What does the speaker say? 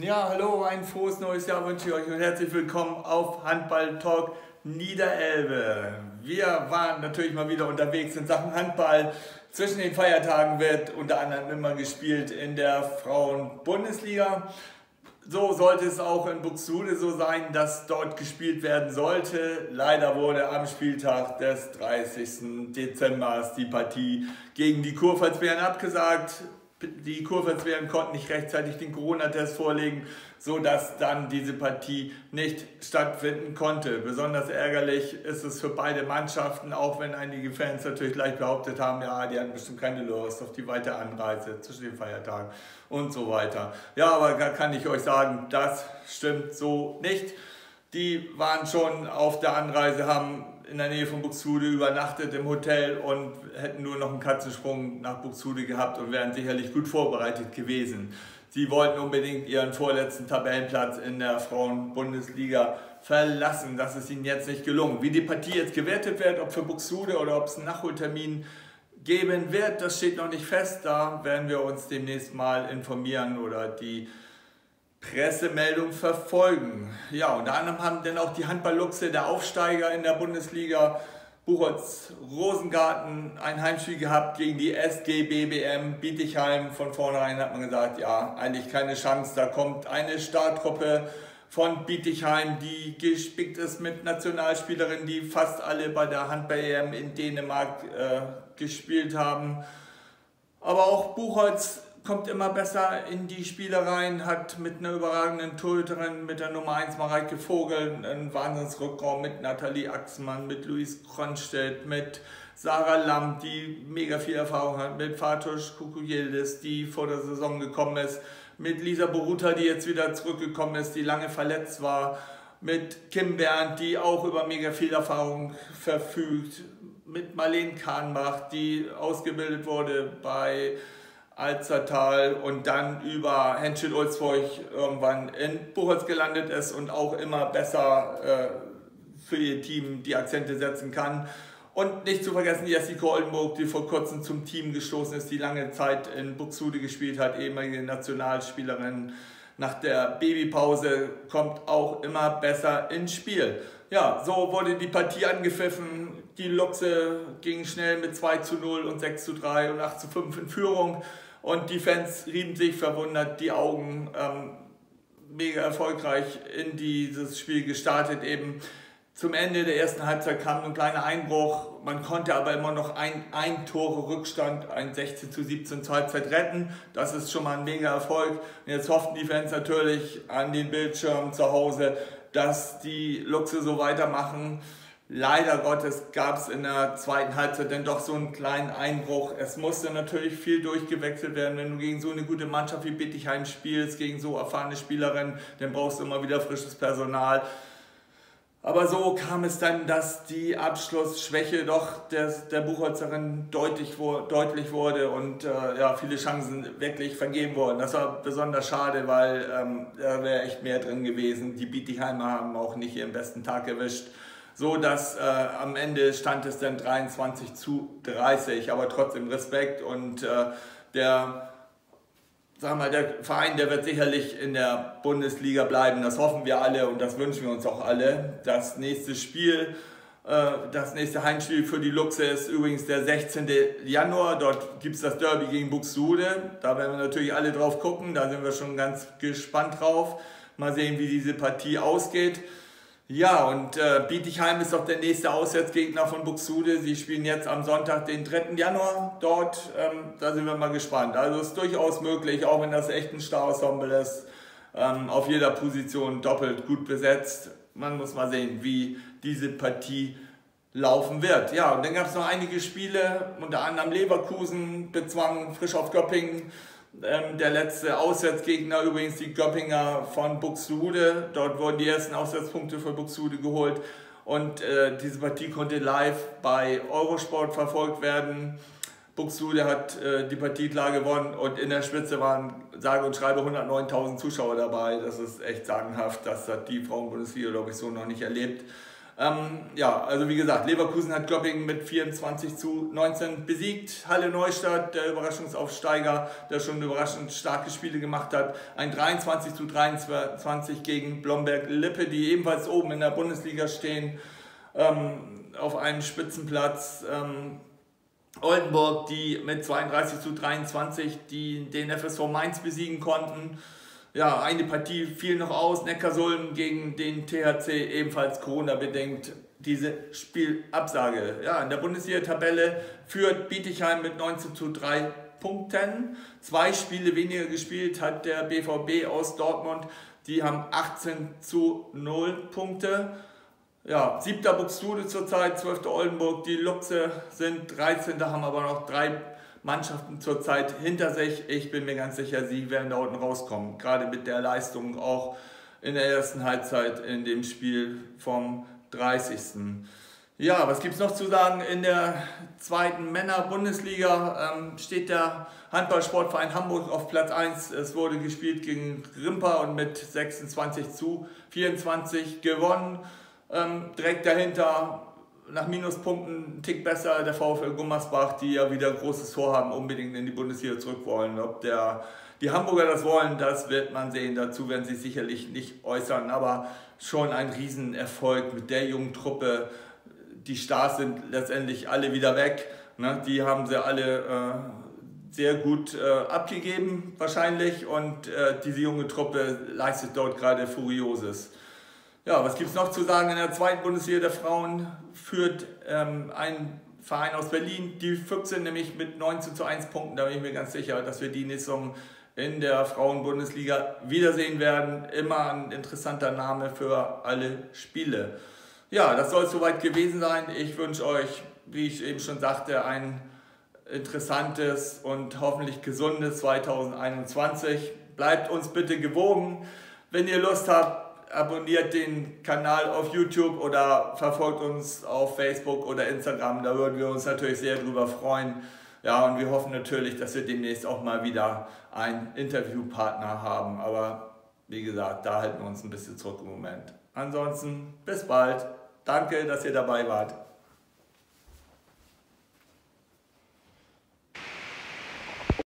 Ja, hallo, ein frohes neues Jahr wünsche ich euch und herzlich willkommen auf Handball Talk Niederelbe. Wir waren natürlich mal wieder unterwegs in Sachen Handball. Zwischen den Feiertagen wird unter anderem immer gespielt in der Frauen-Bundesliga. So sollte es auch in Buxtehude so sein, dass dort gespielt werden sollte. Leider wurde am Spieltag des 30. Dezember die Partie gegen die Kurpfalzbären abgesagt die Kurverzwehren konnten nicht rechtzeitig den Corona-Test vorlegen, sodass dann diese Partie nicht stattfinden konnte. Besonders ärgerlich ist es für beide Mannschaften, auch wenn einige Fans natürlich gleich behauptet haben, ja, die hatten bestimmt keine Lust auf die weitere Anreise zwischen den Feiertagen und so weiter. Ja, aber da kann ich euch sagen, das stimmt so nicht. Die waren schon auf der Anreise, haben in der Nähe von Buxtehude übernachtet im Hotel und hätten nur noch einen Katzensprung nach Buxtehude gehabt und wären sicherlich gut vorbereitet gewesen. Sie wollten unbedingt ihren vorletzten Tabellenplatz in der Frauen-Bundesliga verlassen. Das ist ihnen jetzt nicht gelungen. Wie die Partie jetzt gewertet wird, ob für Buxtehude oder ob es einen Nachholtermin geben wird, das steht noch nicht fest. Da werden wir uns demnächst mal informieren oder die Pressemeldung verfolgen. Ja, unter anderem haben dann auch die Handballluchse der Aufsteiger in der Bundesliga Buchholz Rosengarten ein Heimspiel gehabt gegen die SG BBM Bietigheim. Von vornherein hat man gesagt, ja, eigentlich keine Chance. Da kommt eine Starttruppe von Bietigheim, die gespickt ist mit Nationalspielerinnen, die fast alle bei der Handball-EM in Dänemark äh, gespielt haben. Aber auch Buchholz kommt immer besser in die Spiele rein, hat mit einer überragenden Torhüterin, mit der Nummer 1 Mareike Vogel, einen Wahnsinnsrückraum mit Nathalie Axmann, mit Luis Kronstedt, mit Sarah Lamm, die mega viel Erfahrung hat, mit Fatush Kukuyildis, die vor der Saison gekommen ist, mit Lisa Boruta, die jetzt wieder zurückgekommen ist, die lange verletzt war, mit Kim Berndt, die auch über mega viel Erfahrung verfügt, mit Marlene Kahnbach, die ausgebildet wurde bei Alzertal und dann über Henschel Ulzburg irgendwann in Buchholz gelandet ist und auch immer besser äh, für ihr Team die Akzente setzen kann. Und nicht zu vergessen Jessica Oldenburg, die vor kurzem zum Team gestoßen ist, die lange Zeit in Buxtehude gespielt hat, ehemalige Nationalspielerin. Nach der Babypause kommt auch immer besser ins Spiel. Ja, so wurde die Partie angepfiffen. Die Luchse ging schnell mit 2 zu 0 und 6 zu 3 und 8 zu 5 in Führung. Und die Fans rieben sich verwundert die Augen. Ähm, mega erfolgreich in dieses Spiel gestartet. Eben zum Ende der ersten Halbzeit kam ein kleiner Einbruch. Man konnte aber immer noch ein, ein Tore Rückstand, ein 16 zu 17 zur Halbzeit retten. Das ist schon mal ein mega Erfolg. Und jetzt hoffen die Fans natürlich an den Bildschirmen zu Hause, dass die Luchse so weitermachen. Leider Gottes gab es in der zweiten Halbzeit dann doch so einen kleinen Einbruch. Es musste natürlich viel durchgewechselt werden. Wenn du gegen so eine gute Mannschaft wie Bittigheim spielst, gegen so erfahrene Spielerinnen, dann brauchst du immer wieder frisches Personal. Aber so kam es dann, dass die Abschlussschwäche doch des, der Buchholzerin deutlich, deutlich wurde und äh, ja, viele Chancen wirklich vergeben wurden. Das war besonders schade, weil ähm, da wäre echt mehr drin gewesen. Die Bietigheimer haben auch nicht ihren besten Tag erwischt. So dass äh, am Ende stand es dann 23 zu 30, aber trotzdem Respekt und äh, der sag mal, der Verein, der wird sicherlich in der Bundesliga bleiben. Das hoffen wir alle und das wünschen wir uns auch alle. Das nächste Spiel, äh, das nächste Heimspiel für die Luchse ist übrigens der 16. Januar. Dort gibt es das Derby gegen Buxtehude. Da werden wir natürlich alle drauf gucken. Da sind wir schon ganz gespannt drauf. Mal sehen, wie diese Partie ausgeht. Ja, und äh, Bietigheim ist doch der nächste Auswärtsgegner von Buxtehude. Sie spielen jetzt am Sonntag, den 3. Januar dort. Ähm, da sind wir mal gespannt. Also ist durchaus möglich, auch wenn das echt ein Star-Ensemble ist, ähm, auf jeder Position doppelt gut besetzt. Man muss mal sehen, wie diese Partie laufen wird. Ja, und dann gab es noch einige Spiele, unter anderem Leverkusen bezwang frisch auf Göppingen ähm, der letzte Auswärtsgegner übrigens die Göppinger von Buxtehude. Dort wurden die ersten Auswärtspunkte für Buxtehude geholt. Und äh, diese Partie konnte live bei Eurosport verfolgt werden. Buxtehude hat äh, die Partie klar gewonnen und in der Spitze waren sage und schreibe 109.000 Zuschauer dabei. Das ist echt sagenhaft. Das hat die Frauenbundesliga, glaube ich, so noch nicht erlebt. Ähm, ja, also wie gesagt, Leverkusen hat Göppingen mit 24 zu 19 besiegt. Halle Neustadt, der Überraschungsaufsteiger, der schon überraschend starke Spiele gemacht hat, ein 23 zu 23 gegen Blomberg-Lippe, die ebenfalls oben in der Bundesliga stehen, ähm, auf einem Spitzenplatz. Ähm, Oldenburg, die mit 32 zu 23 die, den FSV Mainz besiegen konnten. Ja, eine Partie fiel noch aus, Neckarsulm gegen den THC, ebenfalls Corona-bedingt diese Spielabsage. Ja, in der Bundesliga-Tabelle führt Bietigheim mit 19 zu 3 Punkten. Zwei Spiele weniger gespielt hat der BVB aus Dortmund. Die haben 18 zu 0 Punkte. Ja, siebter Buxtehude zurzeit, zwölfter Oldenburg. Die Luchse sind 13. haben aber noch drei Mannschaften zurzeit hinter sich. Ich bin mir ganz sicher, sie werden da unten rauskommen. Gerade mit der Leistung auch in der ersten Halbzeit in dem Spiel vom 30. Ja, was gibt es noch zu sagen? In der zweiten Männer-Bundesliga ähm, steht der Handballsportverein Hamburg auf Platz 1. Es wurde gespielt gegen Rimper und mit 26 zu 24 gewonnen. Ähm, direkt dahinter nach Minuspunkten einen Tick besser der VfL Gummersbach, die ja wieder großes Vorhaben unbedingt in die Bundesliga zurück wollen. Ob der, die Hamburger das wollen, das wird man sehen. Dazu werden sie sicherlich nicht äußern, aber schon ein Riesenerfolg mit der jungen Truppe. Die Stars sind letztendlich alle wieder weg. Ne? Die haben sie alle äh, sehr gut äh, abgegeben wahrscheinlich und äh, diese junge Truppe leistet dort gerade Furioses. Ja, was gibt es noch zu sagen? In der zweiten Bundesliga der Frauen führt ähm, ein Verein aus Berlin, die 14 nämlich mit 19 zu 1 Punkten. Da bin ich mir ganz sicher, dass wir die nächste Saison in der Frauenbundesliga wiedersehen werden. Immer ein interessanter Name für alle Spiele. Ja, das soll es soweit gewesen sein. Ich wünsche euch, wie ich eben schon sagte, ein interessantes und hoffentlich gesundes 2021. Bleibt uns bitte gewogen. Wenn ihr Lust habt, abonniert den Kanal auf YouTube oder verfolgt uns auf Facebook oder Instagram. Da würden wir uns natürlich sehr drüber freuen. Ja, und wir hoffen natürlich, dass wir demnächst auch mal wieder einen Interviewpartner haben. Aber wie gesagt, da halten wir uns ein bisschen zurück im Moment. Ansonsten bis bald. Danke, dass ihr dabei wart.